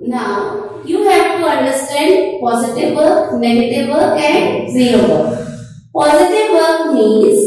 Now, you have to understand positive work, negative work and zero work. Positive work means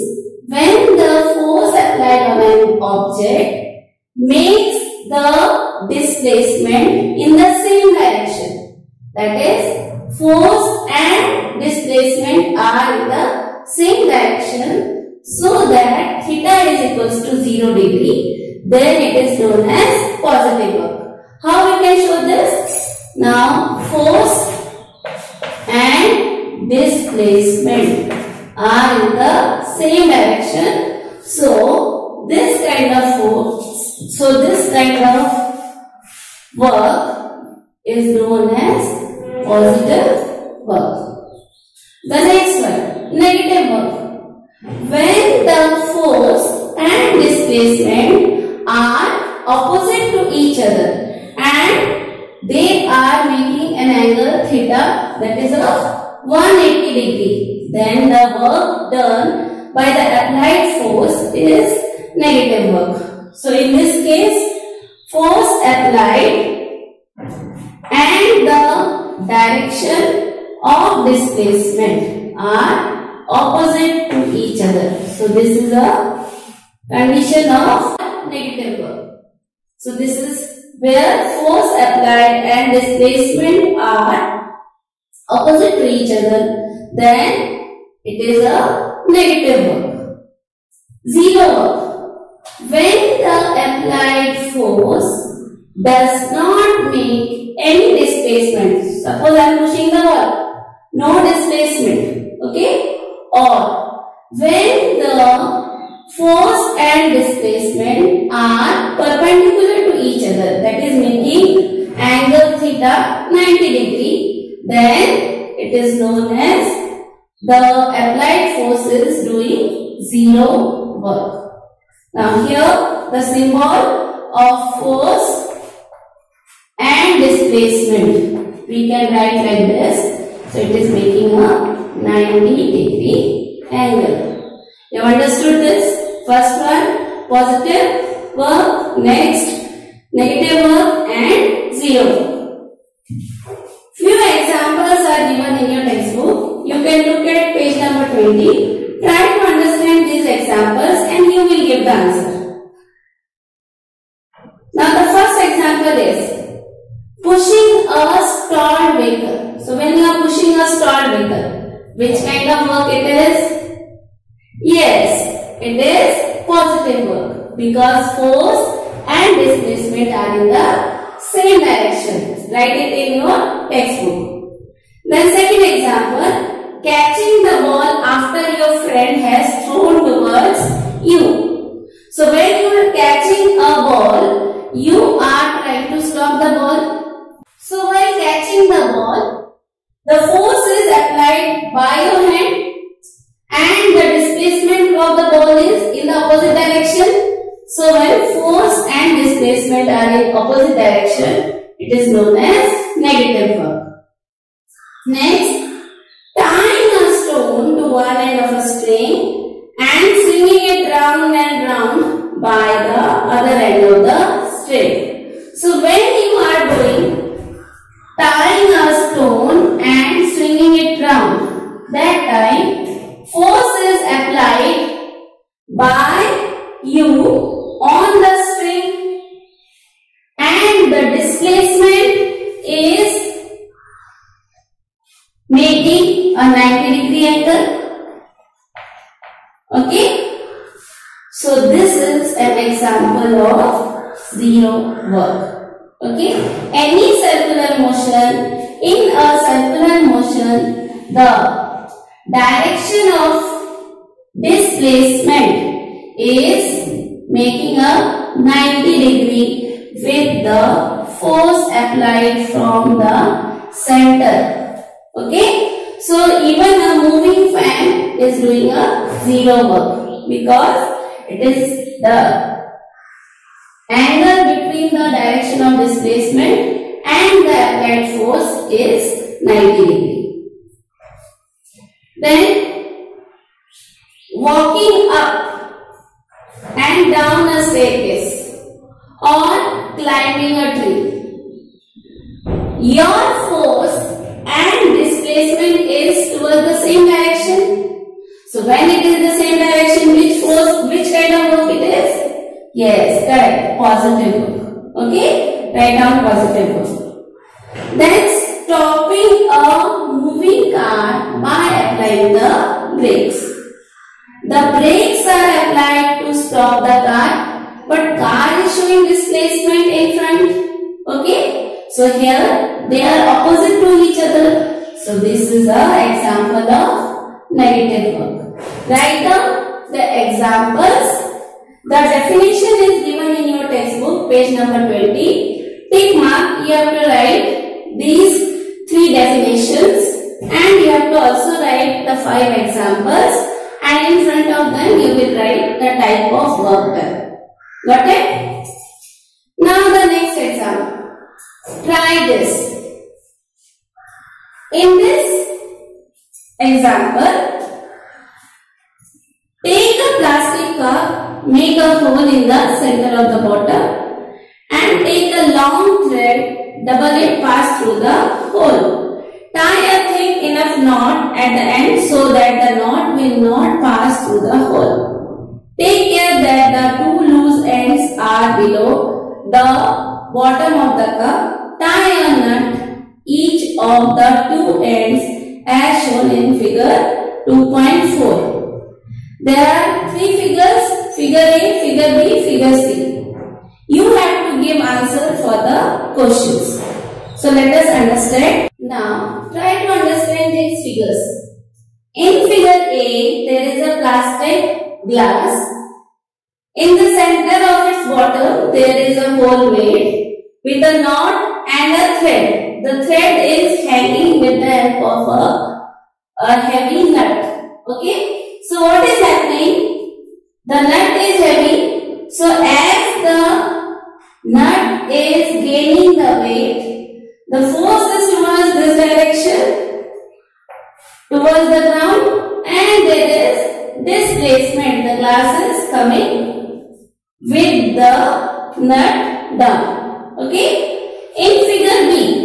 when the force applied on an object makes the displacement in the same direction. That is, force and displacement are in the same direction so that theta is equals to 0 degree. Then it is known as positive work. How we can show this? Now, force and displacement are in the same direction. So, this kind of force, so this kind of work is known as positive work. The next one, negative work. When the force and displacement are opposite to each other they are making an angle theta that is of 180 degree, then the work done by the applied force is negative work. So in this case, force applied and the direction of displacement are opposite to each other. So this is a condition of negative work. So this is where force applied and displacement are opposite to each other. Then it is a negative work. Zero work. When the applied force does not make any displacement. Suppose I am pushing the ball. No displacement. Okay. Or when the force and displacement are perpendicular to each other. That is making angle theta 90 degree. Then it is known as the applied force is doing zero work. Now here the symbol of force and displacement we can write like this. So it is making a 90 degree angle. You understood this? First one positive work, next negative work and zero. Few examples are given in your textbook. You can look at page number 20. Try to understand these examples and you will give the answer. Now the first example is pushing a stalled vehicle. So when you are pushing a stalled vehicle, which kind of work it is? Yes, it is positive work because force and displacement are in the same direction. Write it in your textbook. Then second example, catching the ball after your friend has thrown towards you. So when you are catching a ball, you are trying to stop the ball. So while catching the ball, the force is applied by your When force and displacement are in opposite direction, it is known as negative work. Next, tying a stone to one end of a string and swinging it round and round by Okay. So this is an example of zero work. Okay. Any circular motion, in a circular motion, the direction of displacement is making a 90 degree with the force applied from the center. Okay. So even a moving fan is doing a zero work because it is the angle between the direction of displacement and the applied force is 90 degree. Then walking up and down a staircase or climbing a tree. your when it is the same direction, which force, which kind of work it is? Yes, correct, positive work. Okay, write down positive work. Then stopping a moving car by applying the brakes. The brakes are applied to stop the car, but car is showing displacement in front. Okay, so here they are opposite to each other. So this is a example of negative work. Write down the examples. The definition is given in your textbook, page number 20. Tick mark, you have to write these three definitions and you have to also write the five examples and in front of them you will write the type of work done. Got it? Now the next example. Try this. In this example, take a plastic cup, make a hole in the center of the bottom and take a long thread, double it, pass through the hole. Tie a thick enough knot at the end so that the knot will not pass through the hole. Take care that the two loose ends are below the bottom of the cup. Tie a nut each of the two ends as shown in figure 2.4. There are three figures, figure A, figure B, figure C. You have to give answer for the questions. So let us understand. Now try to understand these figures. In figure A, there is a plastic glass. In the center of its bottom, there is a hole made with a knot and a thread. The thread is hanging with the help of a, a heavy nut. Okay. So what is happening? The nut is heavy. So as the nut is gaining the weight, the force is towards this direction, towards the ground and there is displacement. The glass is coming with the nut down. Okay. In figure B,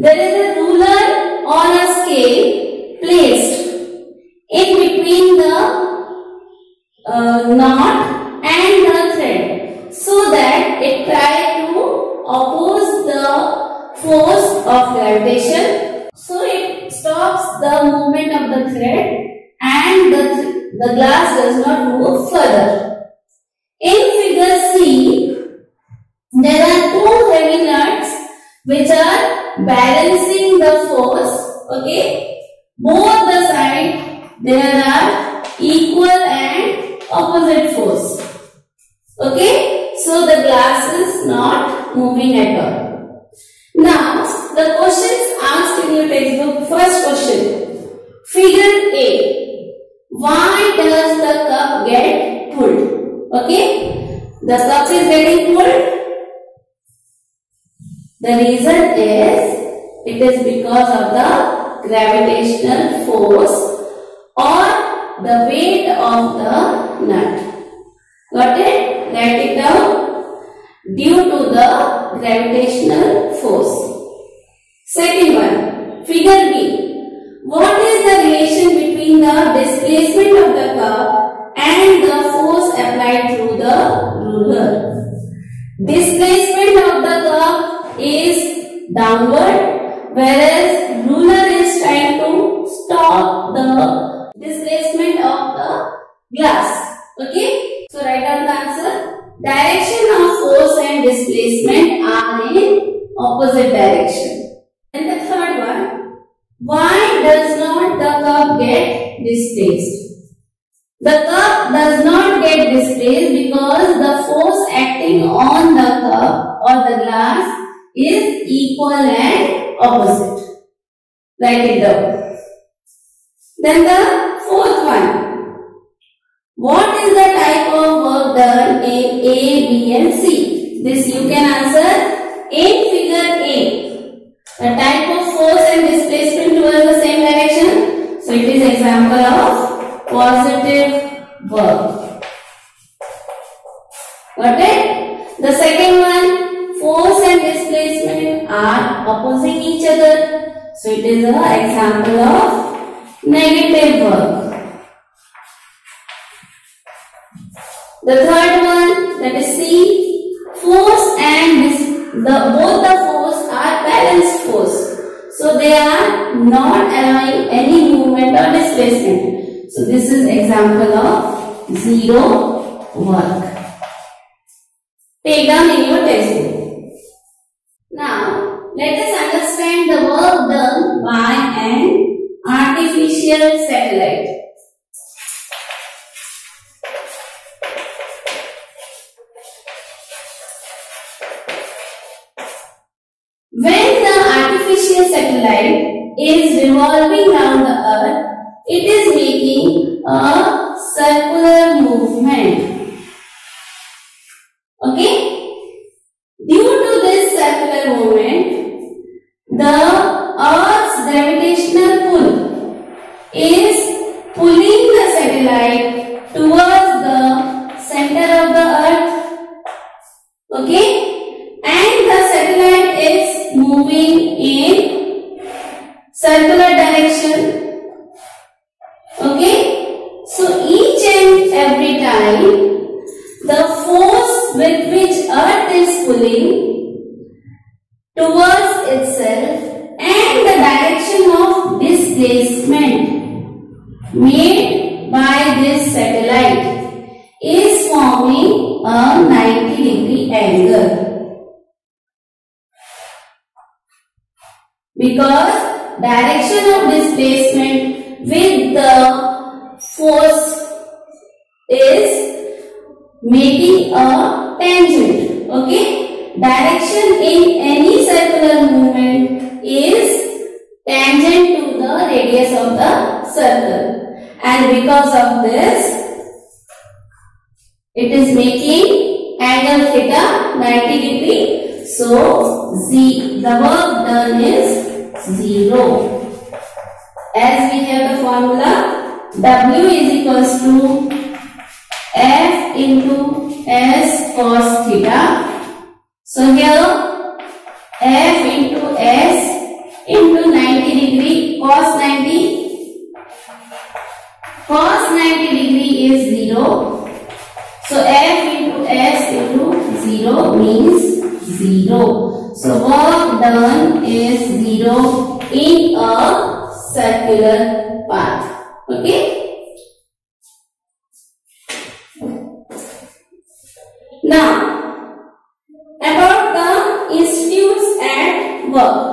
there is a ruler on a scale placed in between the uh, knot and the thread so that it try to oppose the force of gravitation. So it stops the movement of the thread and the, th the glass does not move further. In figure C, there are two heavy nuts which are balancing the force. Okay, both the side there are equal and opposite force. Okay, so the glass is not moving at all. Now, the questions asked in your textbook. First question, figure A. Why does the cup get pulled? Okay, the cup is getting pulled. The reason is it is because of the gravitational force or the weight of the nut. Got it? Write it down. Due to the gravitational force. Second one, figure B. What is the relation between the displacement of the cup and the force applied through the ruler? Displacement of the cup is downward whereas ruler is trying to stop the displacement of the glass. Okay. So write down the answer. Direction of force and displacement are in opposite direction. And the third one. Why does not the cup get displaced? The cup does not get displaced because the force acting on the cup or the glass is equal and opposite. Write it down. Then the fourth one. What is the type of work done in A, B and C? This you can answer in figure A. The type of force and displacement towards the same direction. So it is example of positive work. Got it? The second opposing each other. So it is an example of negative work. The third one that is C. Force and this, the both the force are balanced force. So they are not allowing any movement or displacement. So this is example of zero work. Take down in your textbook. Now let us understand the work done by an artificial satellite. When the artificial satellite is revolving around the earth, it is making a circular movement. Displacement made by this satellite is forming a 90 degree angle. because direction of displacement with the force is making a tangent okay direction in any circular movement is tangent radius of the circle and because of this it is making angle theta 90 degree so z the work done is 0. As we have the formula, W is equals to F into S cos theta. So here, done is 0 in a circular path. Okay. Now, about the institutes at work.